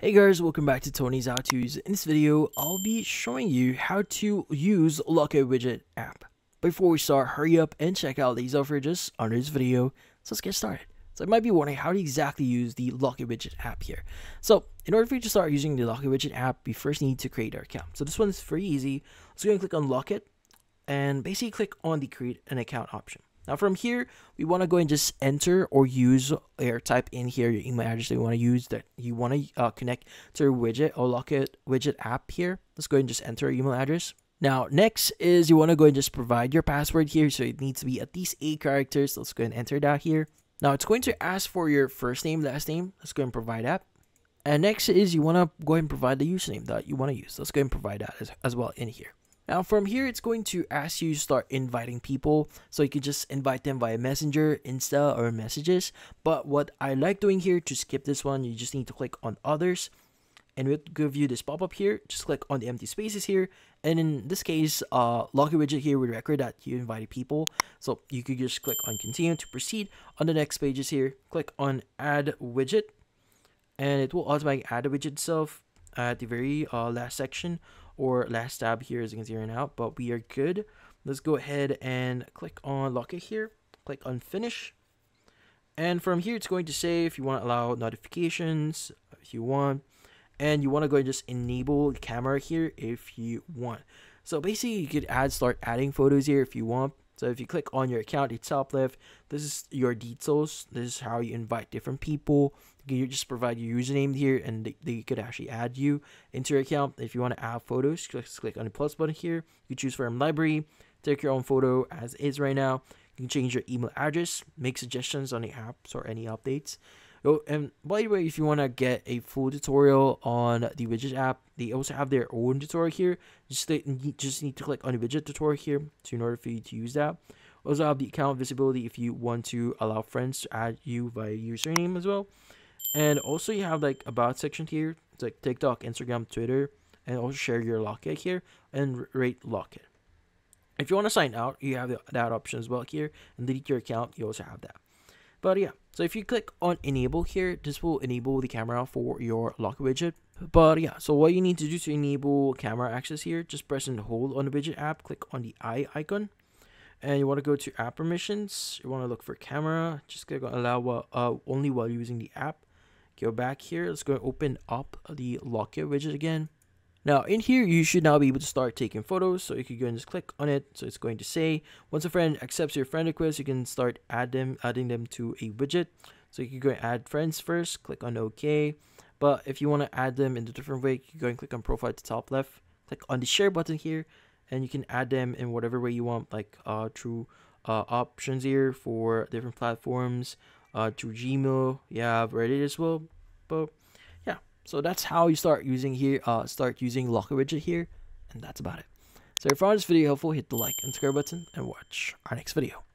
Hey guys, welcome back to Tony's HowTos. In this video, I'll be showing you how to use Locket Widget app. Before we start, hurry up and check out these just under this video. So let's get started. So you might be wondering how to exactly use the Locket Widget app here. So in order for you to start using the Locket Widget app, we first need to create our account. So this one is very easy. Let's go and click on Locket and basically click on the create an account option. Now from here, we want to go and just enter or use or type in here your email address that you want to use that you want to uh, connect to your widget or Locket widget app here. Let's go and just enter your email address. Now, next is you want to go and just provide your password here. So it needs to be at least eight characters. Let's go and enter that here. Now it's going to ask for your first name, last name. Let's go and provide that. And next is you want to go and provide the username that you want to use. Let's go and provide that as, as well in here. Now from here, it's going to ask you to start inviting people. So you can just invite them via Messenger, Insta, or messages. But what I like doing here to skip this one, you just need to click on others. And it will give you this pop-up here. Just click on the empty spaces here. And in this case, uh, Locket Widget here would record that you invited people. So you could just click on continue to proceed. On the next pages here, click on add widget. And it will automatically add the widget itself at the very uh, last section or last tab here as you can see right now but we are good. Let's go ahead and click on Locket here. Click on finish. And from here it's going to say if you want to allow notifications uh, if you want and you want to go and just enable the camera here if you want. So basically you could add start adding photos here if you want so if you click on your account, the top left, this is your details. This is how you invite different people. You just provide your username here, and they, they could actually add you into your account. If you want to add photos, just click on the plus button here. You choose from library, take your own photo as is right now. You can change your email address, make suggestions on the apps or any updates. And by the way, if you want to get a full tutorial on the widget app, they also have their own tutorial here. Just just need to click on the widget tutorial here to in order for you to use that. Also have the account visibility if you want to allow friends to add you via username as well. And also you have like about section here. It's like TikTok, Instagram, Twitter, and also share your Locket here and rate Locket. If you want to sign out, you have that option as well here. And delete your account, you also have that. But yeah, so if you click on enable here, this will enable the camera for your lock widget. But yeah, so what you need to do to enable camera access here, just press and hold on the widget app, click on the eye icon. And you want to go to app permissions. You want to look for camera. Just click on allow uh, only while using the app. Go back here. Let's go open up the Locket widget again. Now in here, you should now be able to start taking photos. So you can go and just click on it. So it's going to say, once a friend accepts your friend request, you can start add them, adding them to a widget. So you can go and add friends first, click on OK. But if you want to add them in a different way, you can go and click on profile to top left, click on the share button here, and you can add them in whatever way you want, like uh, through uh, options here for different platforms, uh, through Gmail, have Reddit as well. But so that's how you start using here, uh, start using Locket Widget here, and that's about it. So if you found this video helpful, hit the like and subscribe button, and watch our next video.